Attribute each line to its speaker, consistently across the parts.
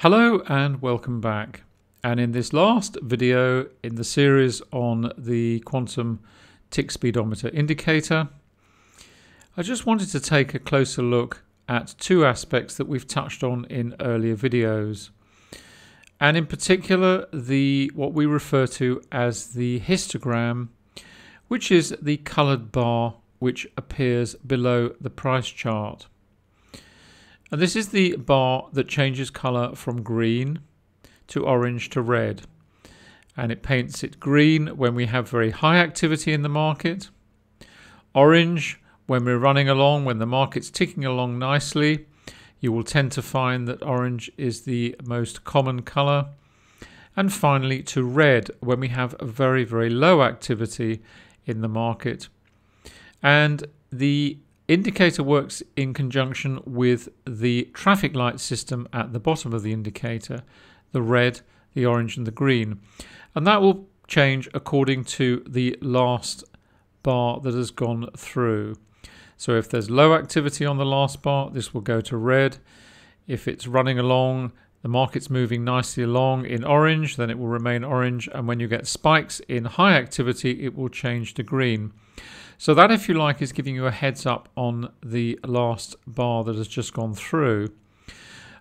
Speaker 1: Hello and welcome back. And in this last video in the series on the quantum tick speedometer indicator, I just wanted to take a closer look at two aspects that we've touched on in earlier videos. And in particular, the what we refer to as the histogram, which is the colored bar which appears below the price chart. And this is the bar that changes colour from green to orange to red. And it paints it green when we have very high activity in the market, orange when we're running along, when the market's ticking along nicely. You will tend to find that orange is the most common colour. And finally to red when we have very, very low activity in the market. And the indicator works in conjunction with the traffic light system at the bottom of the indicator, the red, the orange and the green. And that will change according to the last bar that has gone through. So if there's low activity on the last bar, this will go to red. If it's running along, the market's moving nicely along in orange, then it will remain orange. And when you get spikes in high activity, it will change to green. So that, if you like, is giving you a heads up on the last bar that has just gone through.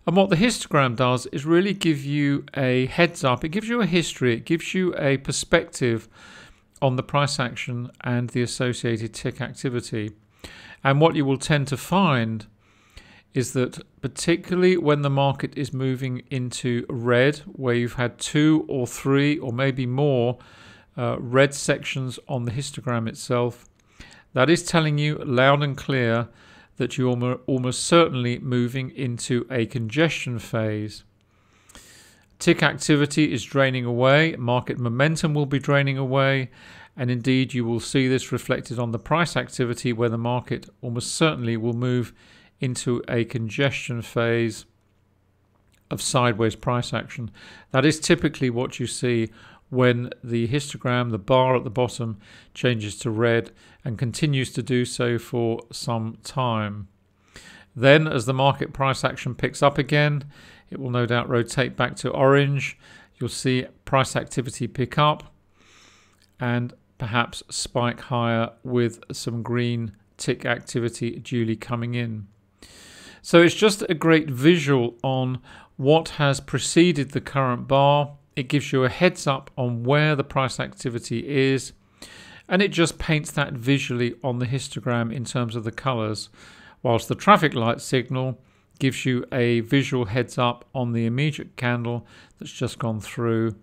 Speaker 1: And what the histogram does is really give you a heads up. It gives you a history. It gives you a perspective on the price action and the associated tick activity. And what you will tend to find is that particularly when the market is moving into red, where you've had two or three or maybe more uh, red sections on the histogram itself, that is telling you loud and clear that you're almost certainly moving into a congestion phase. Tick activity is draining away, market momentum will be draining away, and indeed you will see this reflected on the price activity where the market almost certainly will move into a congestion phase of sideways price action. That is typically what you see when the histogram, the bar at the bottom, changes to red and continues to do so for some time. Then, as the market price action picks up again, it will no doubt rotate back to orange. You'll see price activity pick up and perhaps spike higher with some green tick activity duly coming in. So it's just a great visual on what has preceded the current bar it gives you a heads up on where the price activity is, and it just paints that visually on the histogram in terms of the colors, whilst the traffic light signal gives you a visual heads up on the immediate candle that's just gone through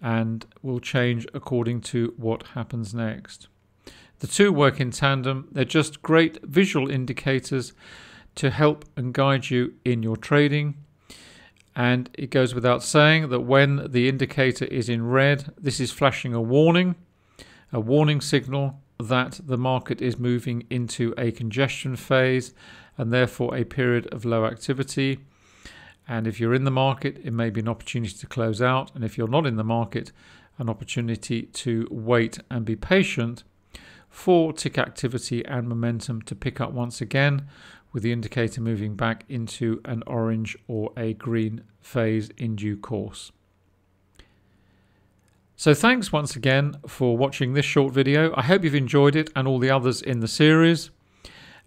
Speaker 1: and will change according to what happens next. The two work in tandem. They're just great visual indicators to help and guide you in your trading. And it goes without saying that when the indicator is in red, this is flashing a warning, a warning signal that the market is moving into a congestion phase and therefore a period of low activity. And if you're in the market, it may be an opportunity to close out. And if you're not in the market, an opportunity to wait and be patient for tick activity and momentum to pick up once again with the indicator moving back into an orange or a green phase in due course. So thanks once again for watching this short video. I hope you've enjoyed it and all the others in the series.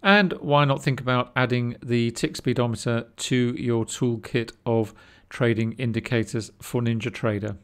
Speaker 1: And why not think about adding the tick speedometer to your toolkit of trading indicators for NinjaTrader.